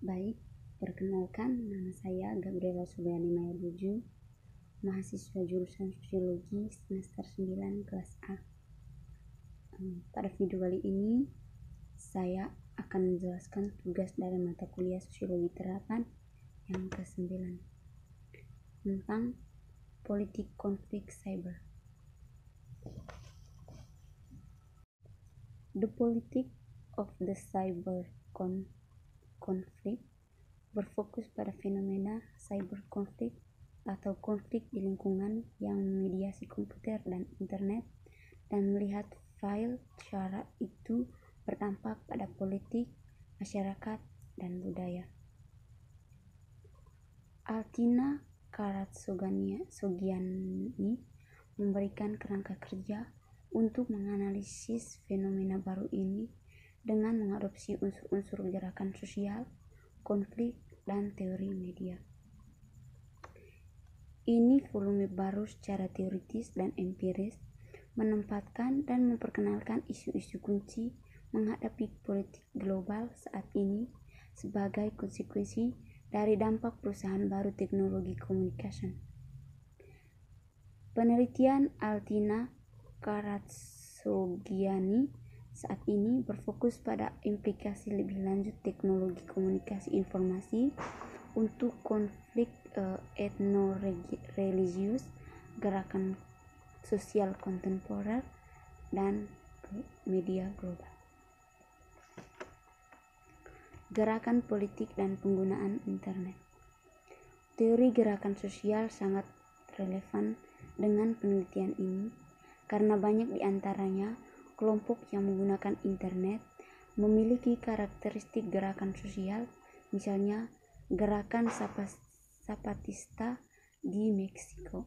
Baik, perkenalkan nama saya Gabriela Subayani Mayabuju, mahasiswa jurusan Sosiologi semester 9 kelas A. Pada video kali ini, saya akan menjelaskan tugas dari mata kuliah Sosiologi Terapan yang ke-9 tentang politik konflik cyber. The politics of the cyber conflict konflik berfokus pada fenomena cyber konflik atau konflik di lingkungan yang memediasi komputer dan internet dan melihat file cara itu berdampak pada politik, masyarakat, dan budaya. Altina Karatsogiani memberikan kerangka kerja untuk menganalisis fenomena baru ini dengan mengadopsi unsur-unsur gerakan sosial, konflik, dan teori media. Ini volume baru secara teoritis dan empiris menempatkan dan memperkenalkan isu-isu kunci menghadapi politik global saat ini sebagai konsekuensi dari dampak perusahaan baru teknologi komunikasi. Penelitian Altina Karatsogiani saat ini berfokus pada implikasi lebih lanjut teknologi komunikasi informasi untuk konflik uh, etno-religius, gerakan sosial kontemporer, dan media global. Gerakan politik dan penggunaan internet. Teori gerakan sosial sangat relevan dengan penelitian ini karena banyak di antaranya kelompok yang menggunakan internet memiliki karakteristik gerakan sosial, misalnya gerakan Zapatista di Meksiko.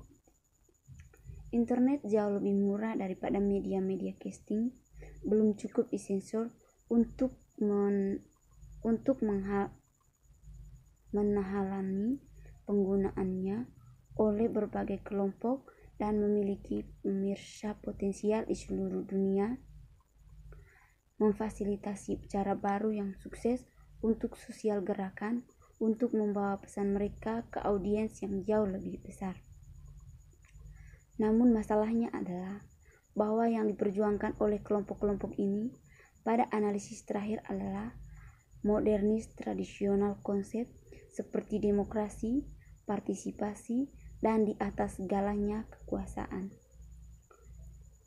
Internet jauh lebih murah daripada media-media casting, belum cukup disensor untuk men, untuk menghal, menahalani penggunaannya oleh berbagai kelompok dan memiliki pemirsa potensial di seluruh dunia, memfasilitasi cara baru yang sukses untuk sosial gerakan untuk membawa pesan mereka ke audiens yang jauh lebih besar. Namun masalahnya adalah bahwa yang diperjuangkan oleh kelompok-kelompok ini pada analisis terakhir adalah modernis tradisional konsep seperti demokrasi, partisipasi, dan di atas segalanya kekuasaan.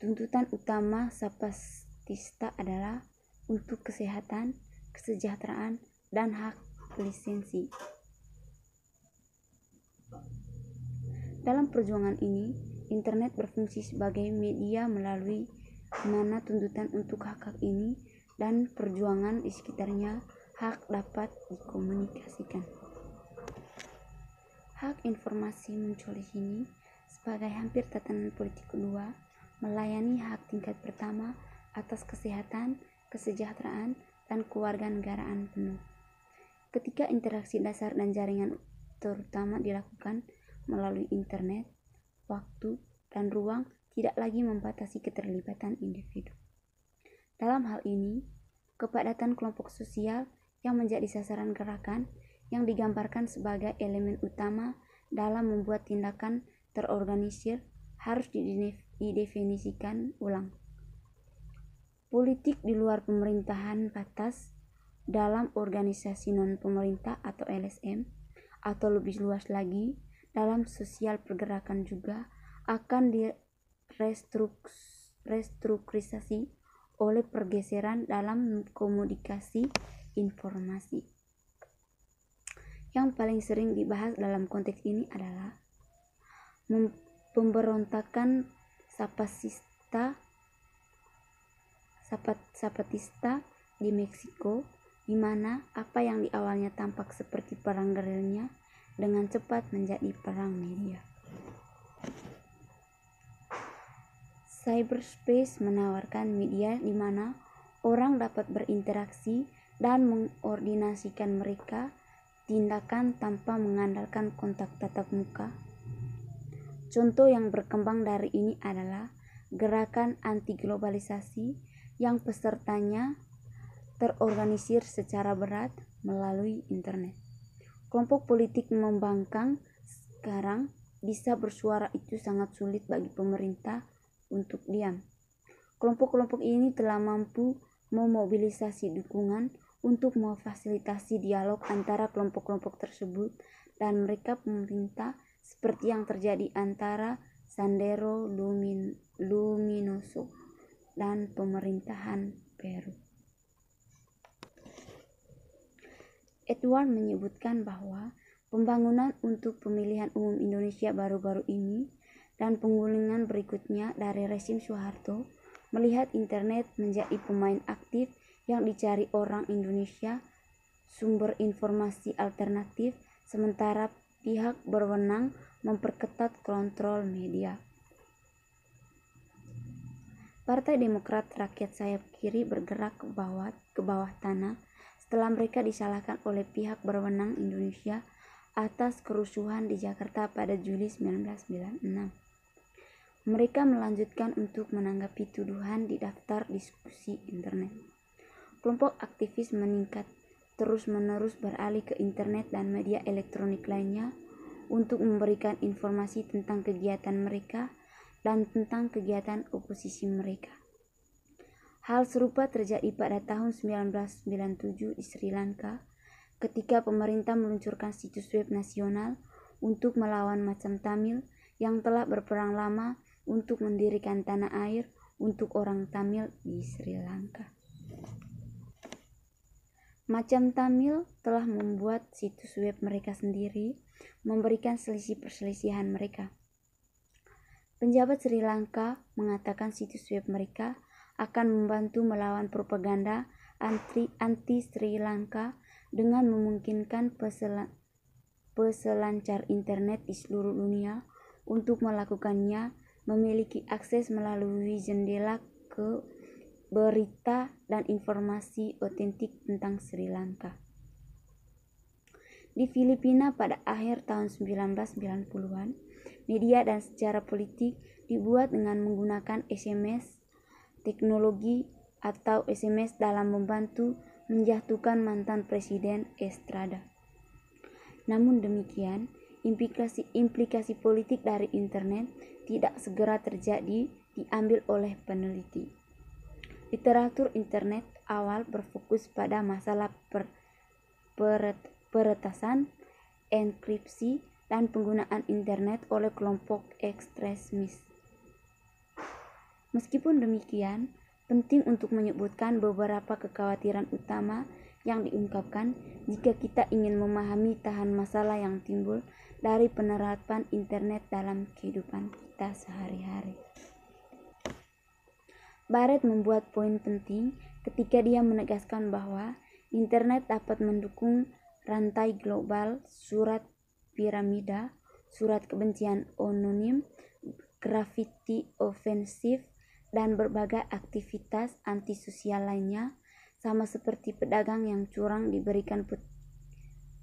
Tuntutan utama Sapastista adalah untuk kesehatan, kesejahteraan, dan hak lisensi. Dalam perjuangan ini, internet berfungsi sebagai media melalui mana tuntutan untuk hak-hak ini dan perjuangan di sekitarnya hak dapat dikomunikasikan. Hak informasi muncul di sini sebagai hampir tatanan politik kedua, melayani hak tingkat pertama atas kesehatan, kesejahteraan, dan kewarganegaraan penuh. Ketika interaksi dasar dan jaringan terutama dilakukan melalui internet, waktu, dan ruang tidak lagi membatasi keterlibatan individu. Dalam hal ini, kepadatan kelompok sosial yang menjadi sasaran gerakan yang digambarkan sebagai elemen utama dalam membuat tindakan terorganisir harus didefinisikan ulang. Politik di luar pemerintahan batas dalam organisasi non-pemerintah atau LSM atau lebih luas lagi dalam sosial pergerakan juga akan direstrukturisasi oleh pergeseran dalam komunikasi informasi. Yang paling sering dibahas dalam konteks ini adalah pemberontakan Zapatista Zapatista di Meksiko di mana apa yang di awalnya tampak seperti perang gerilya dengan cepat menjadi perang media. Cyberspace menawarkan media di mana orang dapat berinteraksi dan mengordinasikan mereka tindakan tanpa mengandalkan kontak tatap muka. Contoh yang berkembang dari ini adalah gerakan anti globalisasi yang pesertanya terorganisir secara berat melalui internet. Kelompok politik membangkang sekarang bisa bersuara itu sangat sulit bagi pemerintah untuk diam. Kelompok-kelompok ini telah mampu memobilisasi dukungan untuk memfasilitasi dialog antara kelompok-kelompok tersebut dan mereka pemerintah seperti yang terjadi antara Sandero Lumin, Luminoso dan pemerintahan Peru. Edward menyebutkan bahwa pembangunan untuk pemilihan umum Indonesia baru-baru ini dan penggulingan berikutnya dari resim Soeharto melihat internet menjadi pemain aktif yang dicari orang Indonesia sumber informasi alternatif sementara pihak berwenang memperketat kontrol media. Partai Demokrat Rakyat Sayap Kiri bergerak ke bawah, ke bawah tanah setelah mereka disalahkan oleh pihak berwenang Indonesia atas kerusuhan di Jakarta pada Juli 1996. Mereka melanjutkan untuk menanggapi tuduhan di daftar diskusi internet. Kelompok aktivis meningkat terus-menerus beralih ke internet dan media elektronik lainnya untuk memberikan informasi tentang kegiatan mereka dan tentang kegiatan oposisi mereka. Hal serupa terjadi pada tahun 1997 di Sri Lanka ketika pemerintah meluncurkan situs web nasional untuk melawan macam Tamil yang telah berperang lama untuk mendirikan tanah air untuk orang Tamil di Sri Lanka. Macam Tamil telah membuat situs web mereka sendiri, memberikan selisih perselisihan mereka. Penjabat Sri Lanka mengatakan situs web mereka akan membantu melawan propaganda anti, anti Sri Lanka dengan memungkinkan pesel, peselancar internet di seluruh dunia untuk melakukannya memiliki akses melalui jendela ke berita dan informasi otentik tentang Sri Lanka. Di Filipina pada akhir tahun 1990-an, media dan secara politik dibuat dengan menggunakan SMS, teknologi atau SMS dalam membantu menjatuhkan mantan Presiden Estrada. Namun demikian, implikasi-implikasi politik dari internet tidak segera terjadi diambil oleh peneliti. Literatur internet awal berfokus pada masalah per, per, peretasan, enkripsi, dan penggunaan internet oleh kelompok ekstremis. Meskipun demikian, penting untuk menyebutkan beberapa kekhawatiran utama yang diungkapkan jika kita ingin memahami tahan masalah yang timbul dari penerapan internet dalam kehidupan kita sehari-hari. Barrett membuat poin penting ketika dia menegaskan bahwa internet dapat mendukung rantai global surat piramida, surat kebencian anonim, grafiti ofensif, dan berbagai aktivitas antisosial lainnya, sama seperti pedagang yang curang diberikan put,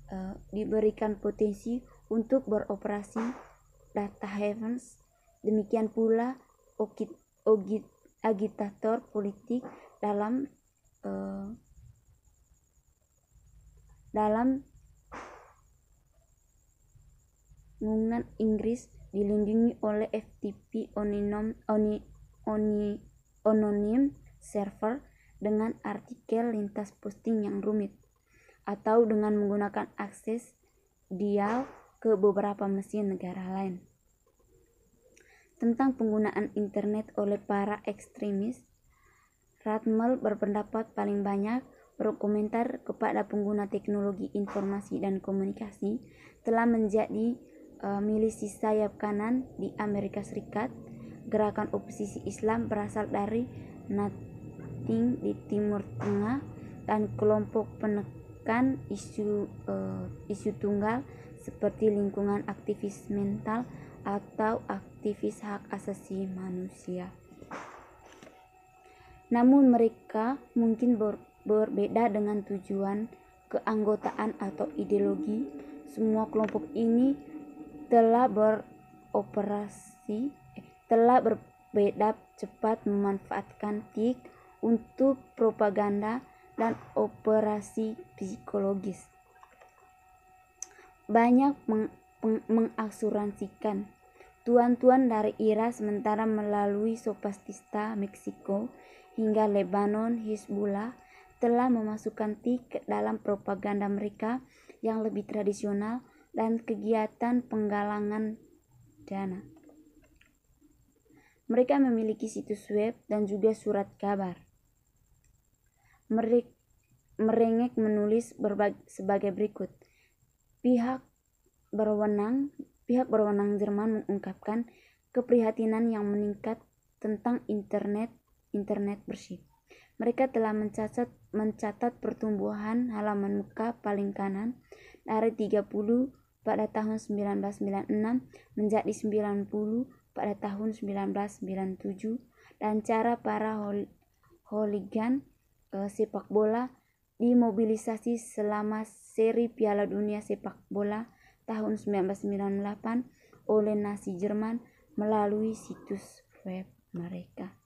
uh, diberikan potensi untuk beroperasi data havens. Demikian pula ogit, ogit, agitator politik dalam uh, dalam Bangunan Inggris dilindungi oleh FTP Oninom, Oni, Oni, Anonym Server dengan artikel lintas posting yang rumit atau dengan menggunakan akses dial ke beberapa mesin negara lain. Tentang penggunaan internet oleh para ekstremis, Ratmel berpendapat paling banyak berkomentar kepada pengguna teknologi informasi dan komunikasi telah menjadi uh, milisi sayap kanan di Amerika Serikat. Gerakan oposisi Islam berasal dari Nating di Timur Tengah dan kelompok penekan isu uh, isu tunggal seperti lingkungan aktivis mental atau aktivis hak asasi manusia. Namun mereka mungkin ber, berbeda dengan tujuan keanggotaan atau ideologi. Semua kelompok ini telah beroperasi eh, telah berbeda cepat memanfaatkan TIK untuk propaganda dan operasi psikologis. Banyak meng mengasuransikan tuan-tuan dari Irak sementara melalui Sopastista Meksiko hingga Lebanon Hizbullah telah memasukkan TIK dalam propaganda mereka yang lebih tradisional dan kegiatan penggalangan dana. Mereka memiliki situs web dan juga surat kabar. Merengek menulis sebagai berikut. Pihak berwenang, pihak berwenang Jerman mengungkapkan keprihatinan yang meningkat tentang internet internet bersih. Mereka telah mencatat mencatat pertumbuhan halaman muka paling kanan dari 30 pada tahun 1996 menjadi 90 pada tahun 1997 dan cara para hooligan uh, sepak bola dimobilisasi selama seri Piala Dunia Sepak Bola tahun 1998 oleh Nazi Jerman melalui situs web mereka.